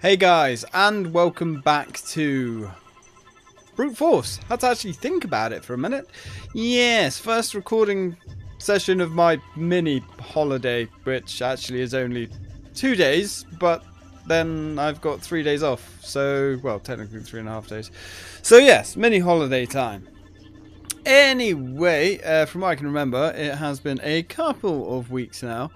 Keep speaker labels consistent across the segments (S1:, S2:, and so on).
S1: Hey guys, and welcome back to Brute Force. Had to actually think about it for a minute. Yes, first recording session of my mini holiday, which actually is only two days, but then I've got three days off. So, well, technically three and a half days. So, yes, mini holiday time. Anyway, uh, from what I can remember, it has been a couple of weeks now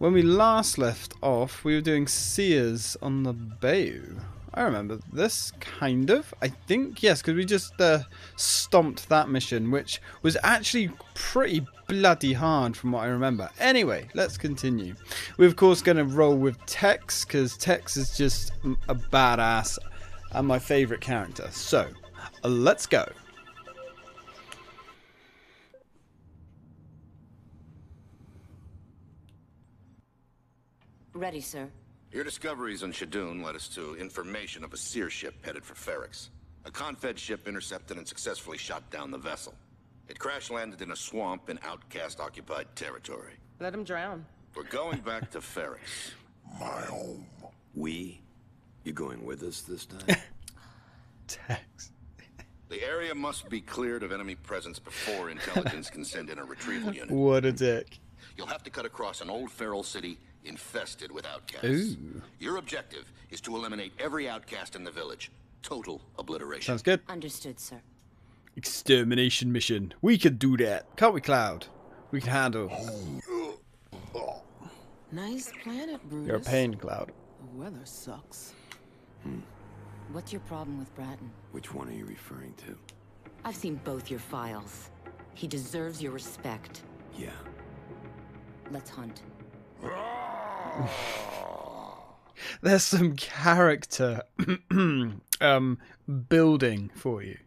S1: when we last left off, we were doing Seers on the Bayou. I remember this, kind of. I think, yes, because we just uh, stomped that mission, which was actually pretty bloody hard from what I remember. Anyway, let's continue. We're, of course, going to roll with Tex, because Tex is just a badass and my favourite character. So, let's go.
S2: Ready, sir.
S3: Your discoveries on Shadoon led us to information of a seer ship headed for Ferrix. A Confed ship intercepted and successfully shot down the vessel. It crash-landed in a swamp in Outcast-occupied territory.
S2: Let him drown.
S3: We're going back to Ferrix.
S4: My home.
S5: We? You going with us this time?
S1: Tex.
S3: The area must be cleared of enemy presence before intelligence can send in a retrieval unit.
S1: What a dick.
S3: You'll have to cut across an old feral city infested with outcasts.
S1: Ooh.
S3: Your objective is to eliminate every outcast in the village. Total obliteration.
S1: Sounds good.
S2: Understood, sir.
S1: Extermination mission. We can do that. Can't we, Cloud? We can handle.
S6: Nice planet, Brutus.
S1: You're a pain, Cloud.
S6: The weather sucks. Hmm.
S2: What's your problem with Bratton?
S5: Which one are you referring to?
S2: I've seen both your files. He deserves your respect.
S5: Yeah.
S2: Let's hunt.
S1: There's some character um building for you.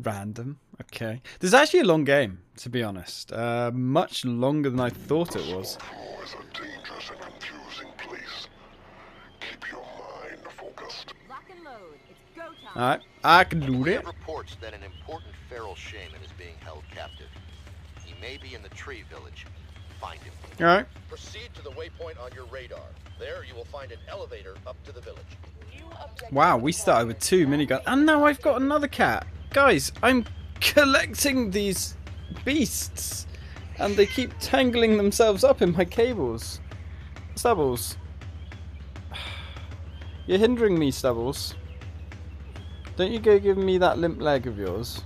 S1: Random. Okay. There's actually a long game, to be honest. Uh, much longer than I thought it was.
S4: Home is a dangerous and confusing place. Keep your mind focused.
S7: Lock and load. It's go time.
S1: Alright, I can do it.
S8: reports that an important feral shaman is being held captive. He may be in the tree village. Find him.
S1: Alright.
S9: Proceed to the waypoint on your radar. There you will find an elevator up to the village.
S1: Wow, we started with two miniguns. And now I've got another cat. Guys, I'm collecting these beasts. And they keep tangling themselves up in my cables. Stubbles. You're hindering me, Stubbles. Don't you go give me that limp leg of yours.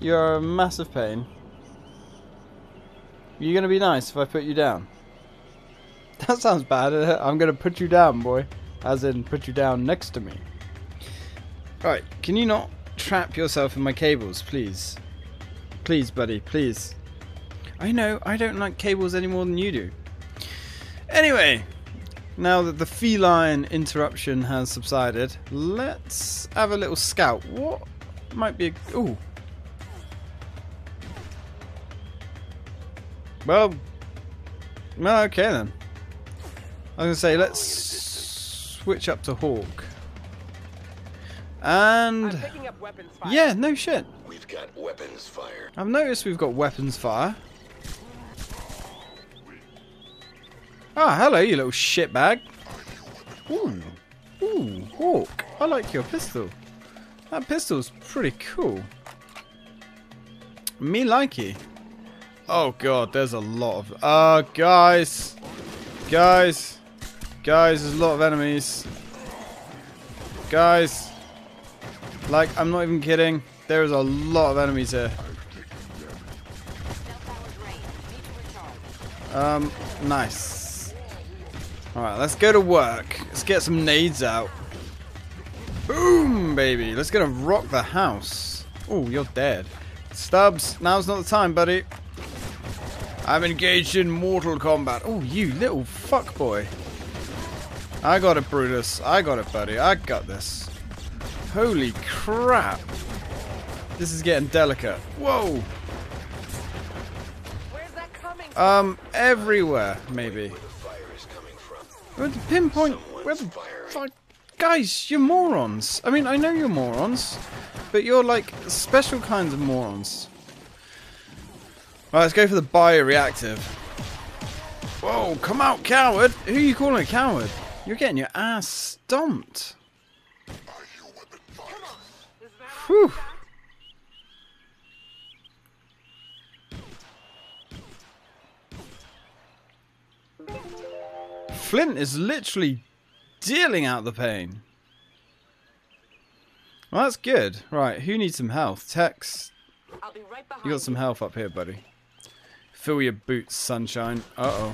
S1: You're a massive pain. You're gonna be nice if I put you down. That sounds bad. I'm gonna put you down, boy. As in, put you down next to me. Right, can you not trap yourself in my cables, please? Please, buddy, please. I know, I don't like cables any more than you do. Anyway, now that the feline interruption has subsided, let's have a little scout. What might be a. Ooh. Well, well, okay then. I was gonna say let's switch up to Hawk. And yeah, no shit.
S4: We've got weapons fired.
S1: I've noticed we've got weapons fire. Ah, hello, you little shitbag. Ooh, ooh, Hawk. I like your pistol. That pistol's pretty cool. Me like likey. Oh god, there's a lot of. Uh, guys, guys, guys. There's a lot of enemies. Guys, like I'm not even kidding. There is a lot of enemies here. Um, nice. Alright, let's go to work. Let's get some nades out. Boom, baby. Let's go to rock the house. Oh, you're dead. Stubbs, now's not the time, buddy. I'm engaged in mortal combat. Oh, you little fuck boy. I got it, Brutus. I got it, buddy. I got this. Holy crap. This is getting delicate. Whoa.
S7: Where's that coming
S1: Um, everywhere, maybe.
S4: Fire is coming from.
S1: Where the pinpoint? Where the fuck? Guys, you're morons. I mean, I know you're morons, but you're like special kinds of morons. Right, let's go for the bioreactive. Whoa, come out, coward! Who are you calling a coward? You're getting your ass stomped.
S4: Are you weapon violent?
S1: Whew. Flint is literally dealing out the pain. Well, that's good. Right, who needs some health? Tex,
S7: right
S1: you got some health up here, buddy. Fill your boots, sunshine. Uh-oh.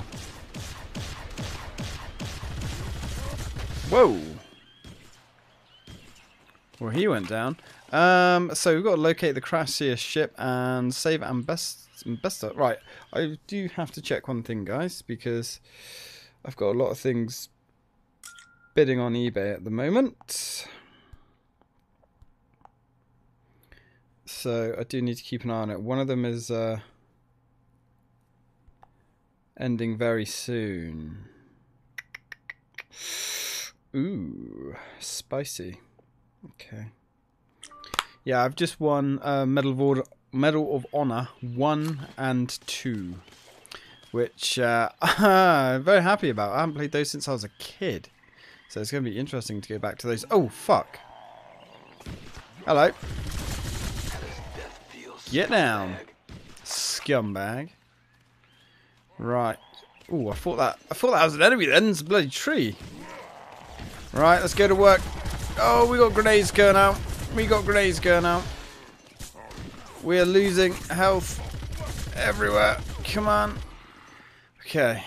S1: Whoa. Well, he went down. Um, so we've got to locate the Crassier ship and save Ambesta. Right, I do have to check one thing, guys, because I've got a lot of things bidding on eBay at the moment. So I do need to keep an eye on it. One of them is uh, ending very soon. Ooh, spicy. Okay. Yeah, I've just won uh, Medal of Order, Medal of Honor one and two, which uh, I'm very happy about. I haven't played those since I was a kid, so it's going to be interesting to go back to those. Oh fuck! Hello. Get down, scumbag. Right. Oh, I thought that I thought that was an enemy. Then it's a bloody tree. Right, let's go to work. Oh, we got grenades going out. We got grenades going out. We're losing health everywhere. Come on. Okay.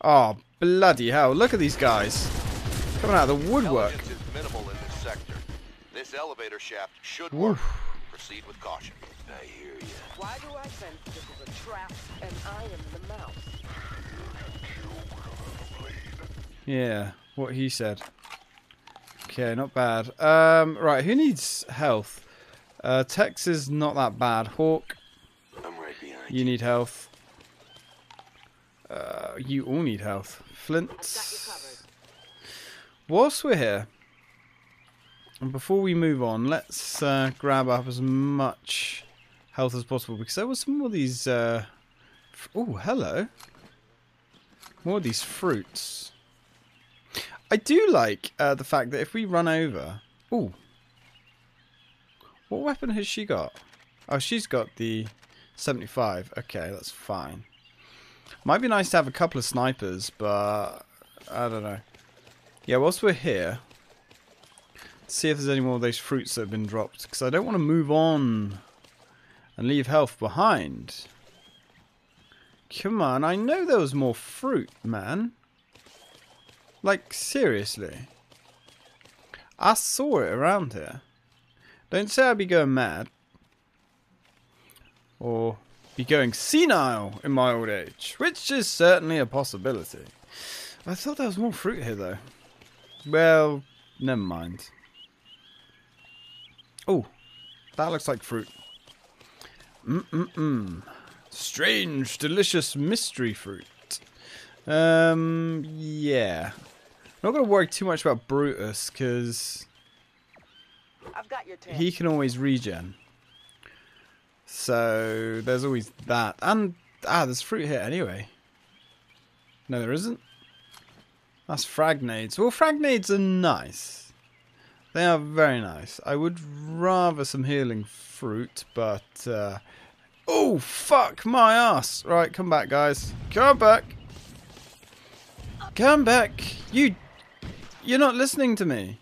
S1: Oh, bloody hell. Look at these guys. Coming out of the woodwork.
S8: Intelligence is minimal in this sector. This elevator shaft should
S1: Woof.
S8: work. Proceed with caution.
S5: I hear you.
S7: Why do I sense this is a trap and I am the mouse?
S1: Yeah, what he said. Okay, not bad. Um, right, who needs health? Uh, Tex is not that bad. Hawk,
S5: I'm right behind
S1: you need health. Uh, you all need health. Flint.
S7: I've got you covered.
S1: Whilst we're here, and before we move on, let's uh, grab up as much health as possible because there was some more of these. Uh, oh, hello. More of these fruits. I do like uh, the fact that if we run over. Oh. What weapon has she got? Oh, she's got the 75. Okay, that's fine. Might be nice to have a couple of snipers, but I don't know. Yeah, whilst we're here, see if there's any more of those fruits that have been dropped. Because I don't want to move on and leave health behind. Come on, I know there was more fruit, man. Like, seriously. I saw it around here. Don't say I'd be going mad. Or be going senile in my old age, which is certainly a possibility. I thought there was more fruit here, though. Well, never mind. Oh, that looks like fruit. Mm-mm-mm. Strange, delicious mystery fruit. Um, yeah. Not going to worry too much about Brutus, because
S7: I've got your tail.
S1: he can always regen. So, there's always that. And, ah, there's fruit here anyway. No, there isn't. That's fragnades. Well, fragnades are nice. They are very nice. I would rather some healing fruit, but... Uh, oh, fuck my ass. Right, come back, guys. Come back. Come back. You... You're not listening to me.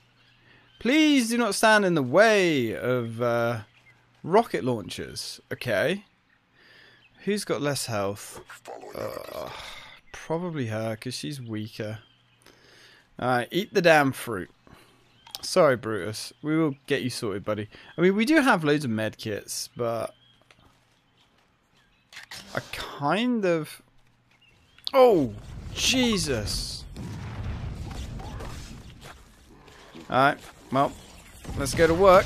S1: Please do not stand in the way of uh, rocket launchers, okay? Who's got less health? Uh, probably her, because she's weaker. Alright, eat the damn fruit. Sorry, Brutus. We will get you sorted, buddy. I mean, we do have loads of med kits, but... I kind of... Oh, Jesus. Alright, well, let's go to work.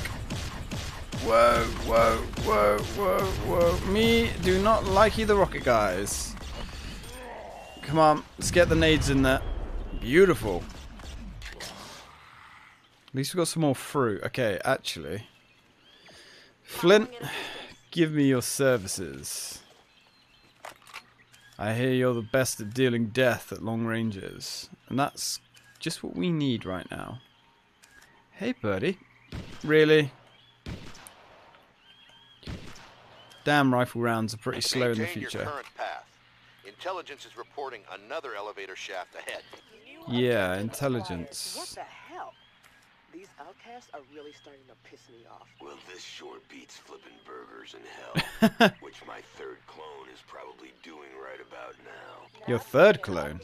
S1: Whoa, whoa, whoa, whoa, whoa. Me do not like you, the rocket guys. Come on, let's get the nades in there. Beautiful. At least we've got some more fruit. Okay, actually. Flint, give me your services. I hear you're the best at dealing death at long ranges. And that's just what we need right now. Hey, buddy. Really? Damn rifle rounds are pretty slow in the future.
S8: current path. Intelligence is reporting another elevator shaft ahead.
S1: Yeah,
S7: What the hell? These outcasts are really starting to piss me off.
S5: Well, this sure beats flipping burgers in hell, which my third clone is probably doing right about now.
S1: Your third clone.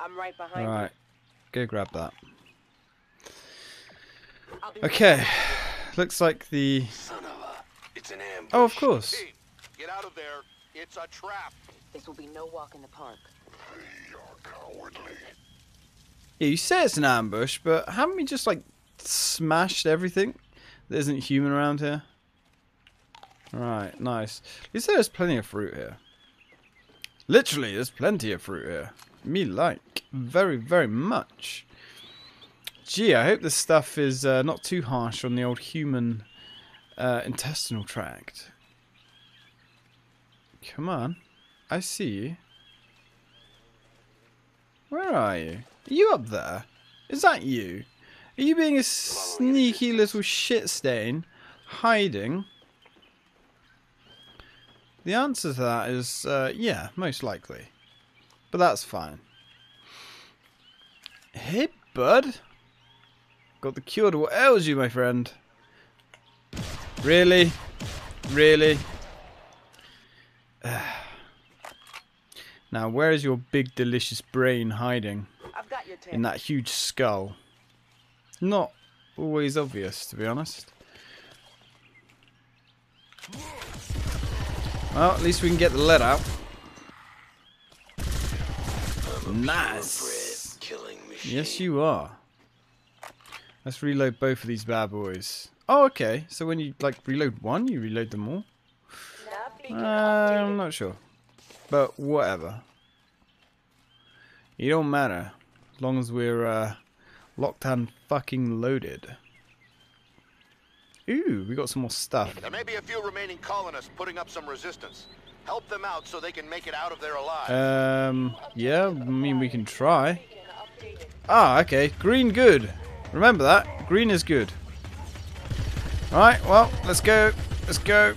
S7: I'm right behind
S1: Alright, go grab that.
S2: I'll be
S1: Okay, looks like the...
S5: Son of a, it's an ambush.
S1: Oh, of course.
S8: Team, get out of there. It's a trap.
S2: This will be no walk in the park.
S4: They are cowardly.
S1: Yeah, you say it's an ambush, but haven't we just, like, smashed everything that isn't human around here? Right, nice. You say there's plenty of fruit here. Literally, there's plenty of fruit here. Me like. Very, very much. Gee, I hope this stuff is uh, not too harsh on the old human uh, intestinal tract. Come on. I see you. Where are you? Are you up there? Is that you? Are you being a sneaky little shit stain, hiding? The answer to that is uh, yeah, most likely. But that's fine. Hey, bud. Got the cure to what ails you, my friend. Really? Really? Ah. now, where is your big, delicious brain hiding?
S7: I've got your
S1: in that huge skull. Not always obvious, to be honest. Well, at least we can get the lead out. Nice.
S5: Killing machine.
S1: Yes, you are. Let's reload both of these bad boys. Oh, okay. So when you like reload one, you reload them all. Uh, I'm not sure, but whatever. It don't matter as long as we're uh, locked and fucking loaded. Ooh, we got some more stuff.
S8: There may be a few remaining colonists putting up some resistance. Help them out so they can make it out of there alive.
S1: Um, yeah, I mean we can try. Ah, okay. Green good. Remember that. Green is good. Alright, well, let's go. Let's go.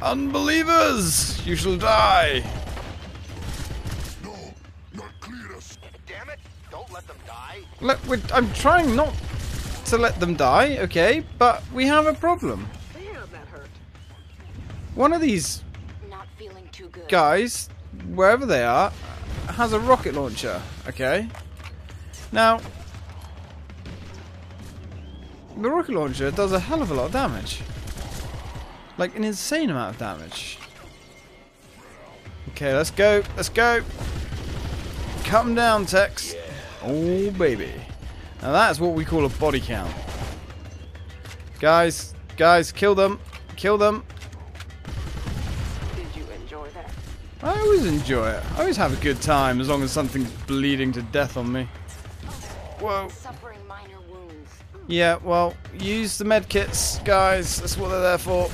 S1: Unbelievers! You shall die!
S4: No, not Cletus.
S8: Damn it! Don't let them die.
S1: Look, I'm trying not to let them die, okay? But we have a problem.
S7: Damn, that hurt.
S1: One of these guys, wherever they are, has a rocket launcher, okay? Now, the rocket launcher does a hell of a lot of damage. Like, an insane amount of damage. Okay, let's go, let's go. Come down, Tex. Oh, baby. Now that's what we call a body count. Guys, guys, kill them. Kill them.
S7: Did you enjoy that?
S1: I always enjoy it. I always have a good time as long as something's bleeding to death on me. Oh, Whoa.
S2: Suffering minor wounds.
S1: Yeah, well, use the medkits, guys. That's what they're there for.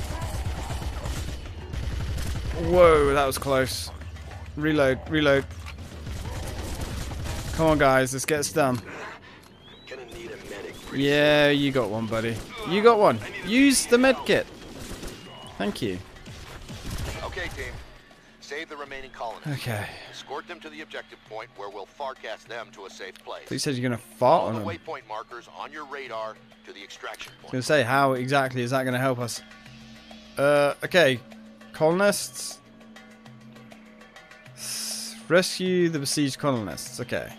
S1: Whoa, that was close. Reload, reload. Come on, guys, let's get this done.
S5: Gonna need a medic.
S1: Yeah, you got one, buddy. You got one. Use the medkit. Thank you.
S8: Okay, team. Save the remaining colonists.
S1: Okay.
S8: Escort them to the objective point where we'll farcast them to a safe place.
S1: So you said you're gonna fart
S8: Follow
S1: on
S8: the
S1: them.
S8: waypoint markers on your radar to the extraction
S1: I was
S8: point.
S1: gonna say, how exactly is that gonna help us? Uh, okay. Colonists. Rescue the besieged colonists. Okay.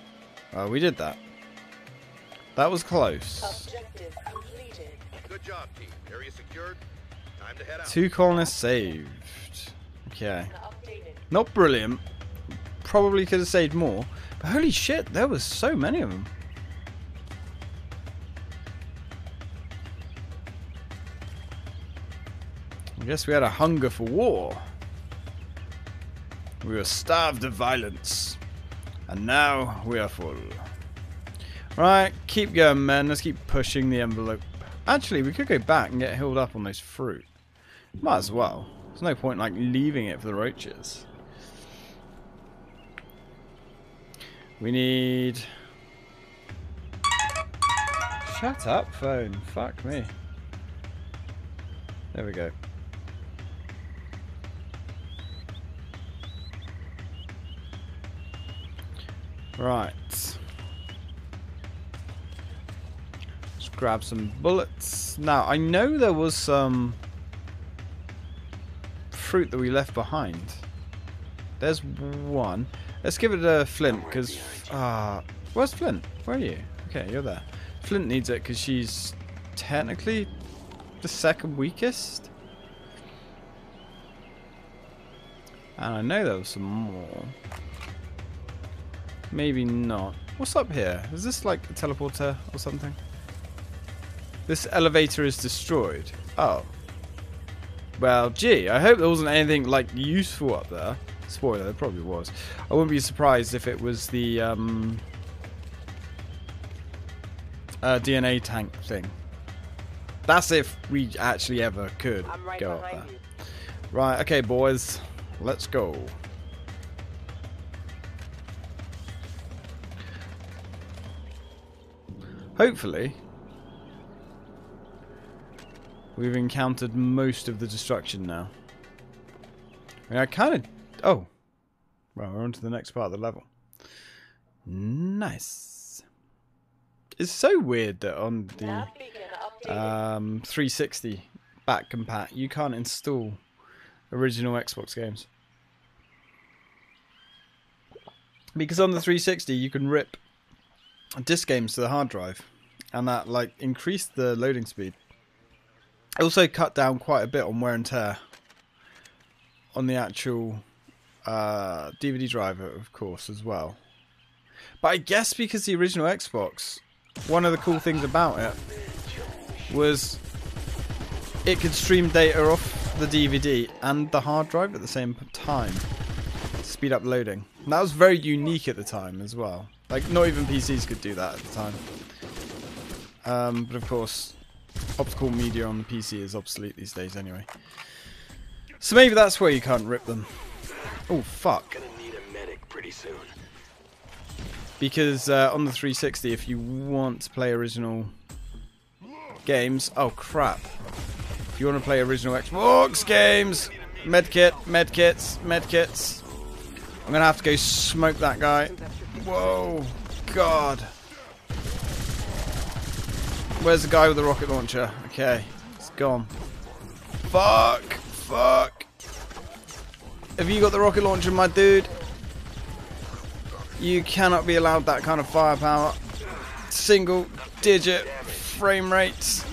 S1: Well, we did that. That was close.
S7: Objective completed.
S8: Good job, team. Area secured. Time to head out.
S1: Two colonists saved. Okay. Not brilliant. Probably could have saved more. But holy shit, there was so many of them. I guess we had a hunger for war. We were starved of violence. And now we are full. Right, keep going, men. Let's keep pushing the envelope. Actually, we could go back and get healed up on those fruit. Might as well. There's no point like leaving it for the roaches. We need... Shut up, phone. Fuck me. There we go. Right. Let's grab some bullets. Now, I know there was some fruit that we left behind. There's one. Let's give it a Flint, because... Ah, where's Flint? Where are you? Okay, you're there. Flint needs it because she's technically the second weakest. And I know there was some more. Maybe not. What's up here? Is this like a teleporter or something? This elevator is destroyed. Oh. Well, gee, I hope there wasn't anything like useful up there. Spoiler, there probably was. I wouldn't be surprised if it was the um, uh, DNA tank thing. That's if we actually ever could
S7: right
S1: go up there.
S7: you.
S1: Right, okay, boys. Let's go. Hopefully, we've encountered most of the destruction now. I, mean, I kind of... Oh. Well, we're on to the next part of the level. Nice. It's so weird that on the
S7: Nav beacon updated.
S1: um, 360 back compat, you can't install original Xbox games. Because on the 360 you can rip disc games to the hard drive and that like increased the loading speed. It also cut down quite a bit on wear and tear on the actual uh, DVD driver, of course, as well. But I guess because the original Xbox, one of the cool things about it was it could stream data off the DVD and the hard drive at the same time. Speed up loading. And that was very unique at the time as well. Like, not even PCs could do that at the time. Um, but of course, optical media on the PC is obsolete these days anyway. So maybe that's where you can't rip them. Oh, fuck.
S5: Gonna need a medic pretty soon.
S1: Because uh, on the 360, if you want to play original games... Oh, crap. If you want to play original Xbox games... Medkit, medkits, medkits. I'm going to have to go smoke that guy. Whoa. God. Where's the guy with the rocket launcher? Okay. It's gone. Fuck. Fuck. Have you got the rocket launcher, my dude? You cannot be allowed that kind of firepower. Single digit frame rates.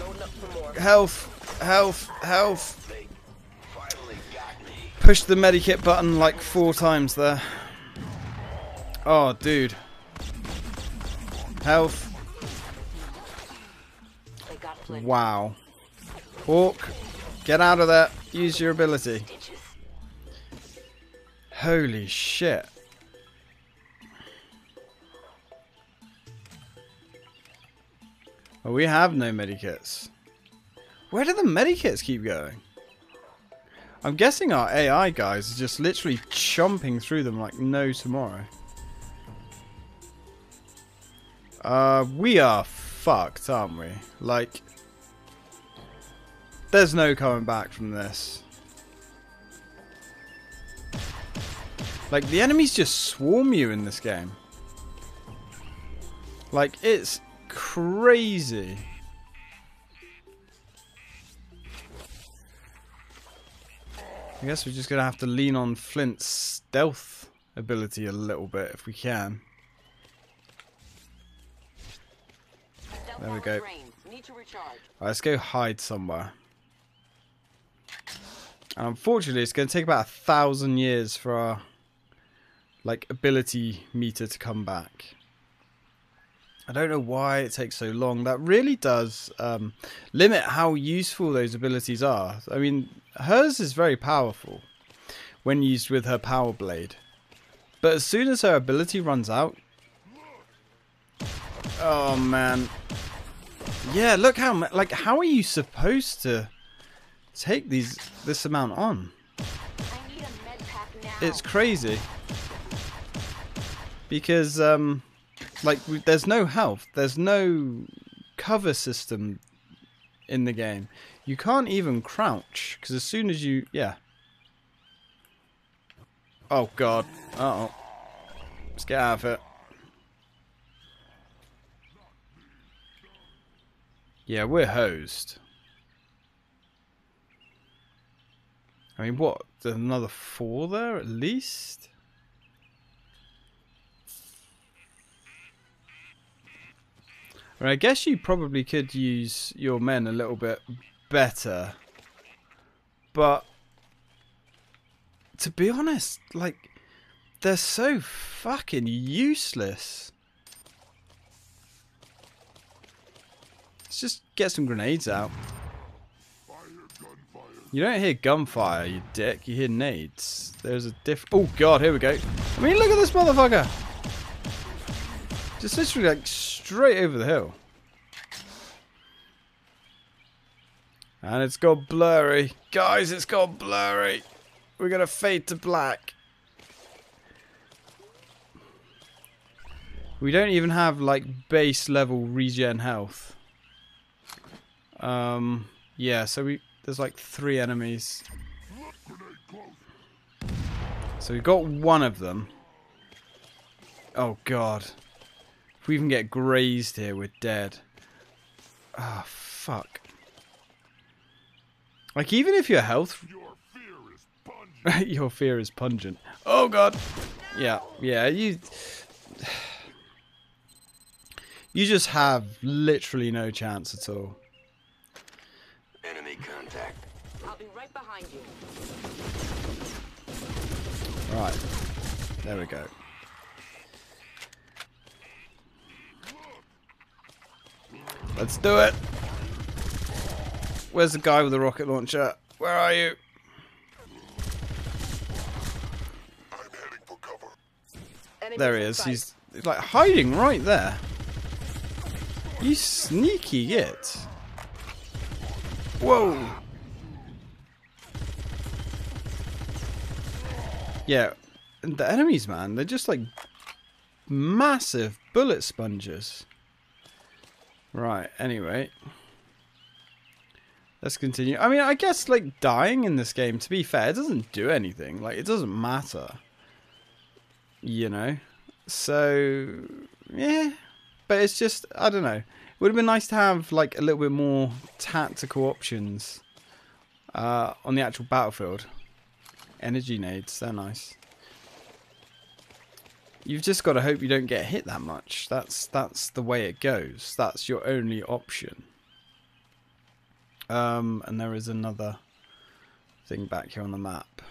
S1: Health, health, health. Push the medikit button like four times there. Oh, dude. Health. Wow. Hawk, get out of there. Use your ability. Holy shit. Well, we have no medikits. Where do the medikits keep going? I'm guessing our AI guys are just literally chomping through them like no tomorrow. Uh, we are fucked, aren't we? Like, there's no coming back from this. Like, the enemies just swarm you in this game. Like, it's crazy. I guess we're just going to have to lean on Flint's stealth ability a little bit if we can. There we go. Alright, let's go hide somewhere. And unfortunately, it's going to take about a thousand years for our like ability meter to come back. I don't know why it takes so long. That really does um, limit how useful those abilities are. I mean, hers is very powerful when used with her power blade. But as soon as her ability runs out... Oh, man. Yeah, look how... Like, how are you supposed to take these this amount on? it's crazy because um, like we, there's no health, there's no cover system in the game. You can't even crouch because as soon as you yeah. Oh god. Uh oh. Let's get out of it. Yeah, we're hosed. I mean, what? There's another four there at least? I, guess you probably could use your men a little bit better. But to be honest, like they're so fucking useless. Let's just get some grenades out. You don't hear gunfire, you dick. You hear nades. There's a diff. Oh god, here we go. I mean, look at this motherfucker. Just literally like straight over the hill. And it's got blurry. Guys, it's got blurry. We're going to fade to black. We don't even have like base level regen health. Um, yeah, so we there's like three enemies. So we've got one of them. Oh god. If we even get grazed here, we're dead. Ah, oh, fuck. Like, even if your health... your fear is pungent. Oh, God. Yeah, yeah, you... You just have literally no chance at all.
S5: Enemy contact.
S2: I'll be right behind you.
S1: Right. There we go. Let's do it. Where's the guy with the rocket launcher? Where are you?
S4: I'm heading for cover.
S1: There he is. He's, he's like hiding right there. You sneaky git. Whoa. Yeah, and the enemies, man, they're just like massive bullet sponges. Right, anyway. Let's continue. I mean, I guess, like, dying in this game, to be fair, it doesn't do anything. Like, it doesn't matter. You know? So, yeah. But it's just, I don't know. It would have been nice to have, like, a little bit more tactical options uh, on the actual battlefield. Energy nades, they're nice. You've just got to hope you don't get hit that much. That's that's the way it goes. That's your only option. Um, and there is another thing back here on the map.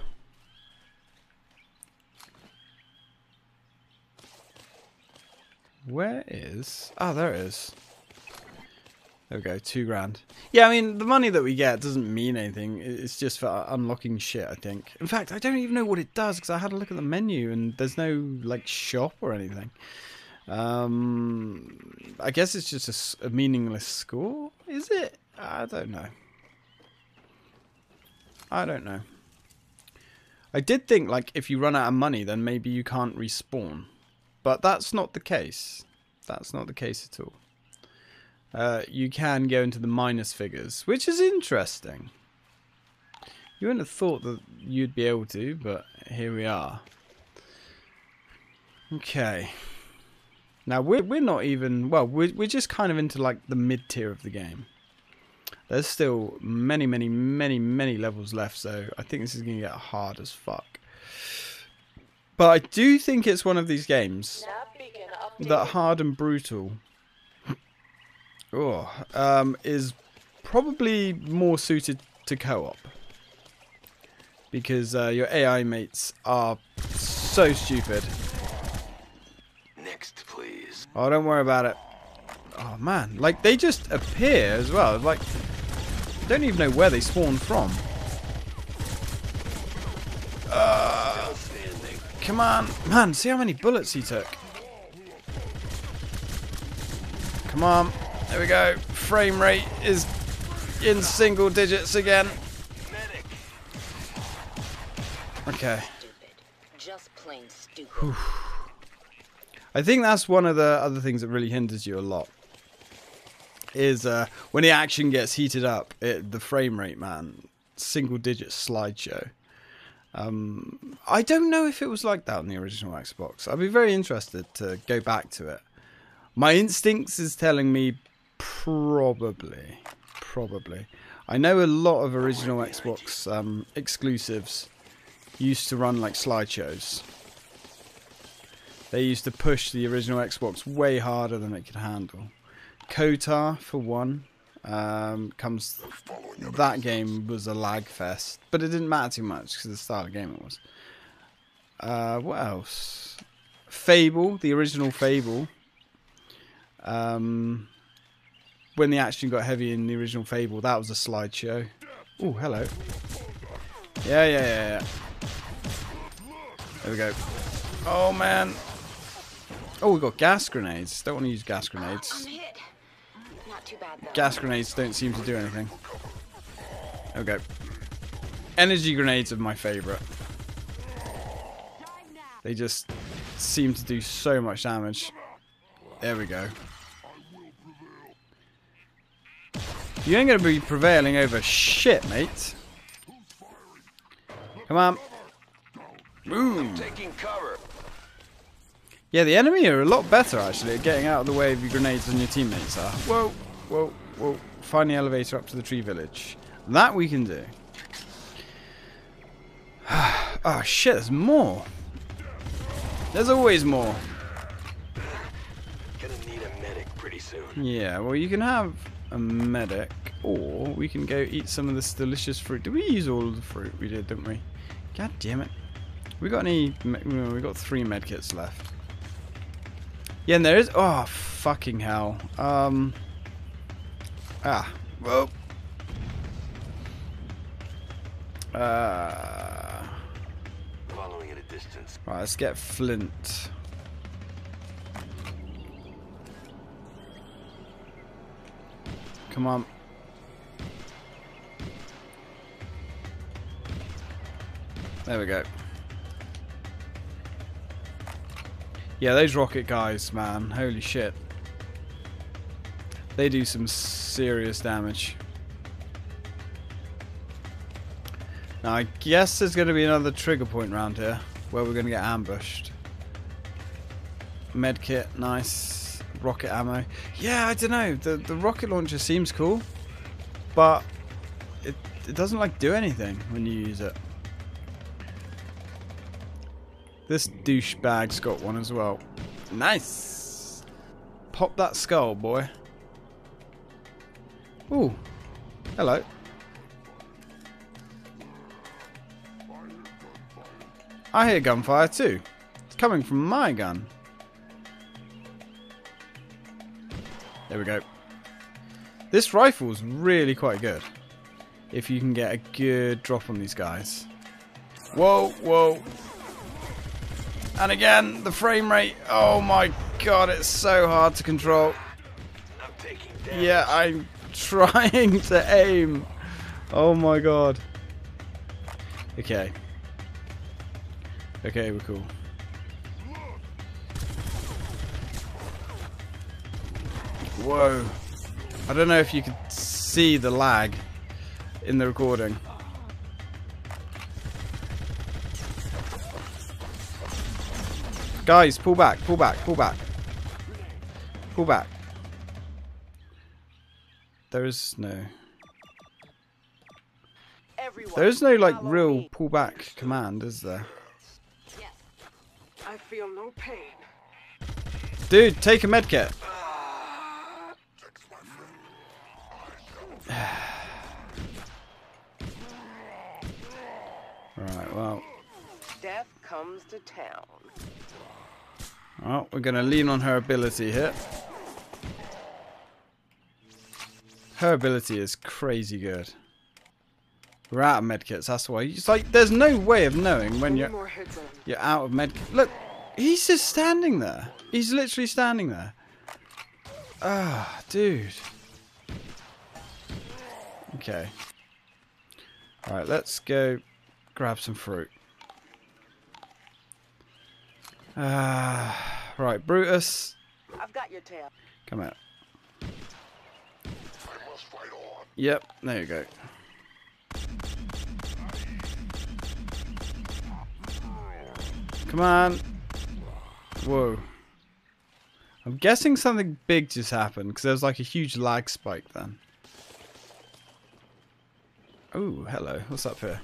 S1: Where is... Ah, oh, there it is. There we go, two grand. Yeah, I mean, the money that we get doesn't mean anything. It's just for unlocking shit, I think. In fact, I don't even know what it does because I had a look at the menu and there's no, like, shop or anything. Um, I guess it's just a, a meaningless score, is it? I don't know. I don't know. I did think, like, if you run out of money, then maybe you can't respawn. But that's not the case. That's not the case at all uh, you can go into the minus figures, which is interesting. You wouldn't have thought that you'd be able to, but here we are. Okay. Now we're we're not even well. We're we're just kind of into like the mid tier of the game. There's still many, many, many, many levels left, so I think this is gonna get hard as fuck. But I do think it's one of these games that hard and brutal oh, um, is probably more suited to co-op because uh, your AI mates are so stupid.
S5: Next, please.
S1: Oh, don't worry about it. Oh man, like they just appear as well. Like, don't even know where they spawn from. Uh, come on, man! See how many bullets he took. Come on. There we go. Frame rate is in single digits again. Okay. I think that's one of the other things that really hinders you a lot. Is uh, when the action gets heated up, it, the frame rate, man, single digit slideshow. Um, I don't know if it was like that on the original Xbox. I'd be very interested to go back to it. My instincts is telling me probably, probably. I know a lot of original Xbox um, exclusives used to run like slideshows. They used to push the original Xbox way harder than it could handle. KOTOR, for one, um, comes. That game was a lag fest, but it didn't matter too much because the style of game it was. Uh, what else? Fable, the original Fable. Um, when the action got heavy in the original Fable, that was a slideshow. Oh, hello. Yeah, yeah, yeah, yeah. There we go. Oh man. Oh, we got gas grenades. Don't want to use gas grenades.
S2: Not too bad.
S1: Gas grenades don't seem to do anything. There we go. Energy grenades are my favourite. They just seem to do so much damage. There we go. You ain't gonna be prevailing over shit, mate. Come on. Boom.
S5: Taking cover.
S1: Yeah, the enemy are a lot better actually at getting out of the way of your grenades than your teammates are. Whoa, whoa, whoa. Find the elevator up to the tree village. That we can do. oh shit, there's more. There's always more.
S5: Gonna need a medic pretty soon.
S1: Yeah, well you can have a medic, or we can go eat some of this delicious fruit. Did we use all of the fruit? We did, didn't we? God damn it. We got any? We got three medkits left. Yeah, and there is. Oh fucking hell. Um. Ah. Well... Uh.
S5: Following at a distance.
S1: Right, let's get Flint. Come on. There we go. Yeah, those rocket guys, man. Holy shit. They do some serious damage. Now, I guess there's going to be another trigger point around here where we're going to get ambushed. Medkit, nice. Rocket ammo. Yeah, I don't know. The the rocket launcher seems cool, but it it doesn't like do anything when you use it. This douchebag's got one as well. Nice. Pop that skull, boy. Ooh. Hello. I hear gunfire too. It's coming from my gun. There we go. This rifle is really quite good. If you can get a good drop on these guys. Whoa, whoa. And again, the frame rate. Oh my god, it's so hard to control. Yeah, I'm trying to aim. Oh my god. Okay. Okay, we're cool. Whoa. I don't know if you could see the lag in the recording. Guys, pull back, pull back, pull back. Pull back. There is no... There is no, like, real
S7: me.
S1: pullback command, is there?
S7: I feel no pain.
S1: Dude, take a medkit. Right, well,
S7: Death comes to town.
S1: well, we're going to lean on her ability here. Her ability is crazy good. We're out of medkits, that's why. It's like, there's no way of knowing when you're,
S7: more hits on
S1: you're out of medkit. Look, he's just standing there. He's literally standing there. Ah, dude. Okay. Alright, let's go grab some fruit. Uh, right, Brutus,
S7: I've got your tail.
S1: come out.
S4: I must fight on.
S1: Yep, there you go. Come on. Whoa. I'm guessing something big just happened because there was like a huge lag spike then. Oh, hello. What's up here?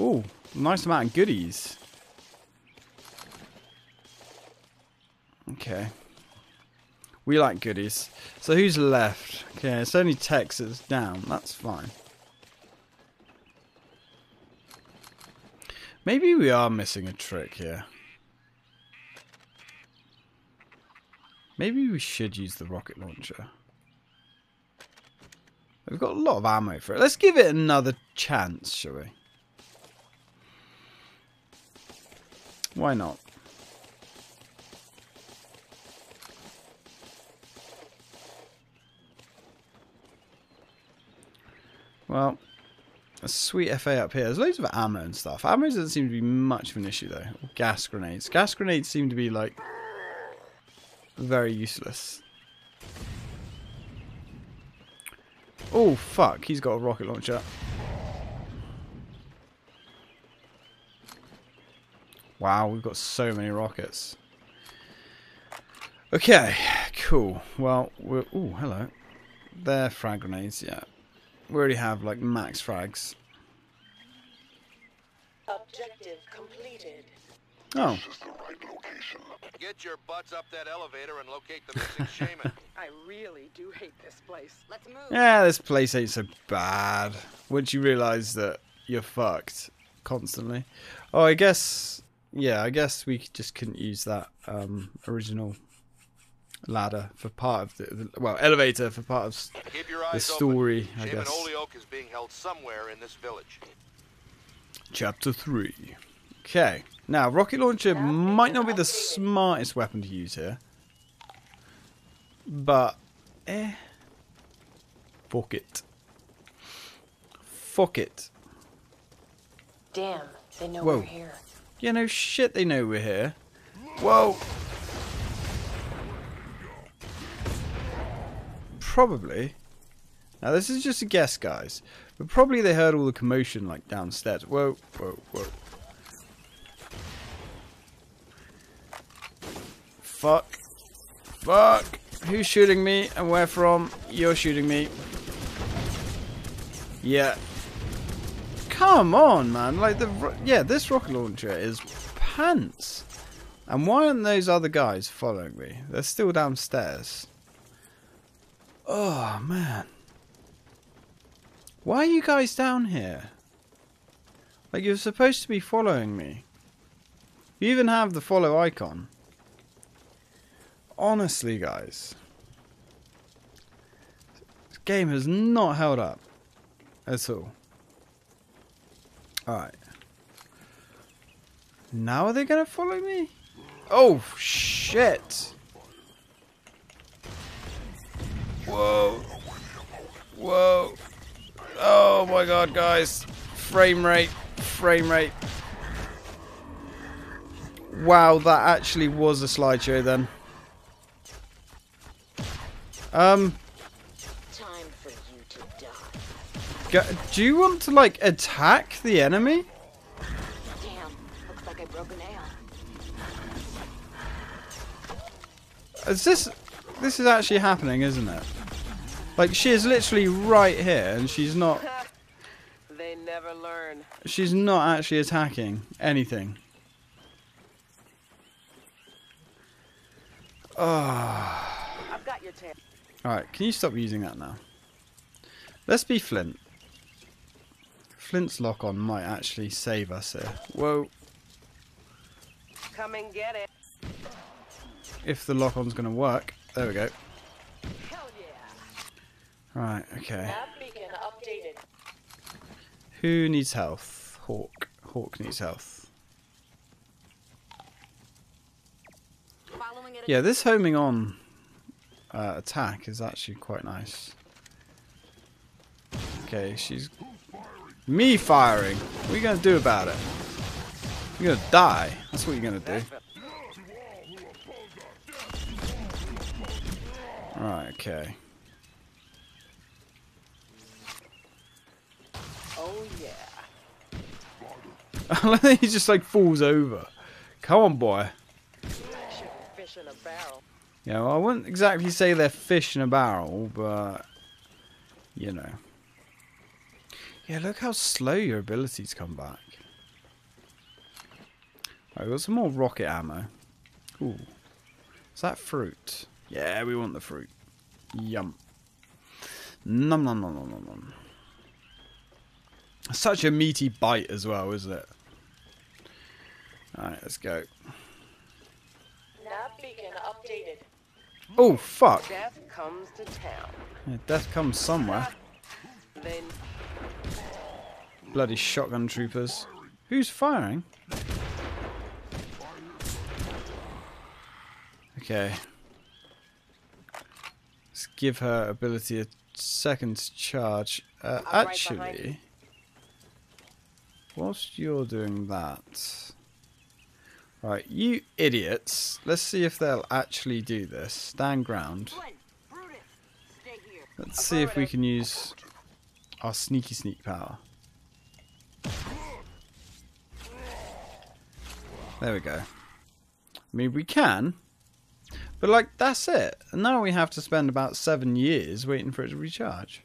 S1: Oh, nice amount of goodies. Okay. We like goodies. So who's left? Okay, it's only Texas down. That's fine. Maybe we are missing a trick here. Maybe we should use the rocket launcher. We've got a lot of ammo for it. Let's give it another chance, shall we? Why not? Well, a sweet FA up here. There's loads of ammo and stuff. Ammo doesn't seem to be much of an issue though. Gas grenades. Gas grenades seem to be like very useless. Oh fuck, he's got a rocket launcher. Wow, we've got so many rockets. Okay, cool. Well, we're... Oh, hello. They're frag grenades, yeah. We already have, like, max frags.
S7: Objective completed.
S1: Oh,
S4: This is the right location.
S9: Get your butts up that elevator and locate the missing shaman.
S7: I really do hate this place.
S2: Let's move.
S1: yeah, this place ain't so bad. Once you realise that you're fucked constantly. Oh, I guess... Yeah, I guess we just couldn't use that um, original ladder for part of the... the well, elevator for part of...
S9: Keep your
S1: The story,
S9: open.
S1: I
S9: Shaman
S1: guess.
S9: Holyoke is being held somewhere in this village.
S1: Chapter 3. Okay. Now, rocket launcher might not be the smartest weapon to use here. But, eh. Fuck it. Fuck it.
S10: Damn, they know
S1: Whoa.
S10: we're here.
S1: Yeah, no shit they know we're here. Whoa. Probably. Now, this is just a guess, guys. But probably they heard all the commotion, like, downstairs. Whoa, whoa, whoa. Fuck. Fuck. Who's shooting me and where from? You're shooting me. Yeah. Come on, man. Like, the. Yeah, this rocket launcher is pants. And why aren't those other guys following me? They're still downstairs. Oh, man. Why are you guys down here? Like, you're supposed to be following me. You even have the follow icon. Honestly, guys. This game has not held up. At all. Alright. Now are they going to follow me? Oh, shit. Whoa. Whoa. Oh my god, guys. Frame rate. Frame rate. Wow, that actually was a slideshow then. Um,
S2: Time for you to die.
S1: go- do you want to, like, attack the enemy?
S2: Damn, looks like I broke a nail.
S1: Is this... This is actually happening, isn't it? Like, she is literally right here, and she's not...
S7: They never learn.
S1: She's not actually attacking anything. Oh.
S7: I've got your tail.
S1: Alright, can you stop using that now? Let's be Flint. Flint's lock on might actually save us here. Whoa.
S7: Come and get it.
S1: If the lock on's going to work. There we go.
S7: Hell yeah.
S1: Right, okay.
S10: Updated.
S1: Who needs health? Hawk. Hawk needs health.
S2: Following it.
S1: Yeah, this homing on uh, attack is actually quite nice. Okay, she's... Me firing! What are you gonna do about it? You're gonna die. That's what you're gonna do. Alright, okay.
S7: Oh yeah.
S1: he just like falls over. Come on, boy. Yeah, well, I wouldn't exactly say they're fish in a barrel, but you know. Yeah, look how slow your abilities come back. Right, we got some more rocket ammo. Ooh. Is that fruit? Yeah, we want the fruit. Yum. Num num num num num num. Such a meaty bite as well, isn't it? Alright, let's go.
S10: Beacon updated.
S1: Oh, fuck.
S7: Death comes to town.
S1: Yeah, death comes somewhere.
S7: Then
S1: Bloody shotgun troopers. Who's firing? Okay. Let's give her ability a second to charge. Uh,
S7: I'm right
S1: actually, whilst you're doing that, right, you idiots. Let's see if they'll actually do this. Stand ground. Let's see if we can use our sneaky sneak power. There we go. I mean, we can, but like that's it. And now we have to spend about seven years waiting for it to recharge.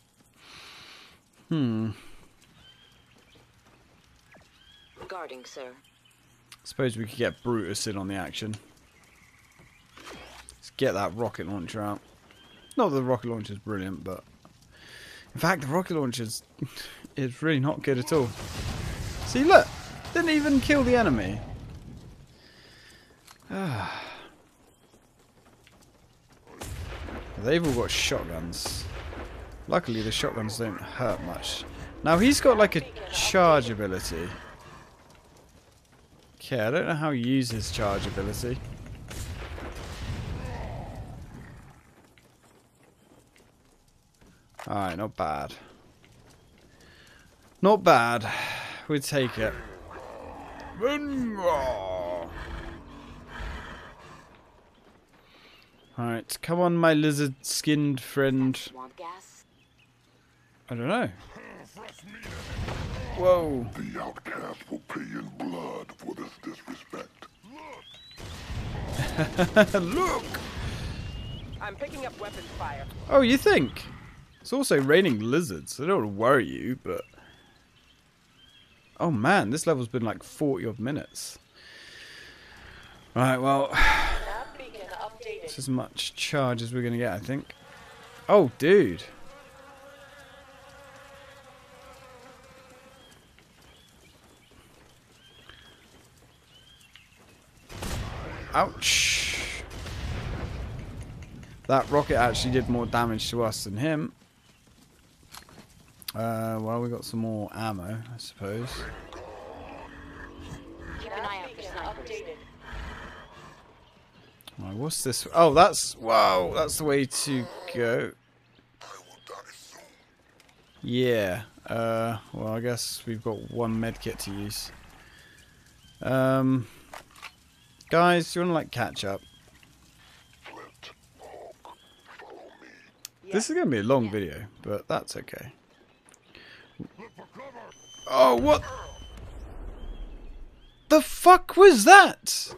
S1: Hmm.
S2: Guarding, sir.
S1: Suppose we could get Brutus in on the action. Let's get that rocket launcher out. Not that the rocket launcher is brilliant, but in fact, the rocket launcher is really not good at all. See, look, didn't even kill the enemy. Ah. They've all got shotguns. Luckily, the shotguns don't hurt much. Now, he's got like a charge ability. Okay, I don't know how he uses charge ability. Alright, not bad. Not bad. We take it. Alright, come on, my lizard skinned friend. I don't know. Whoa.
S4: The outcast will pay in blood for this disrespect.
S1: Look!
S7: I'm picking up weapons fire.
S1: Oh, you think? It's also raining lizards. I don't worry you, but... Oh man, this level's been like 40 odd minutes. Right, well,
S10: Nav beacon
S1: it's as much charge as we're going to get, I think. Oh, dude. Ouch. That rocket actually did more damage to us than him. Uh, well, we got some more ammo, I suppose.
S2: Keep an eye out for
S10: Beacon
S2: snipers.
S10: updated.
S1: Right, what's this? Oh, that's wow. That's the way to go.
S4: I will die soon.
S1: Yeah. Uh. Well, I guess we've got one med kit to use. Um. Guys, you want to like catch up?
S4: Flint, Hawk, follow me.
S1: This is gonna be a long video, but that's okay. Oh, what? The fuck was that?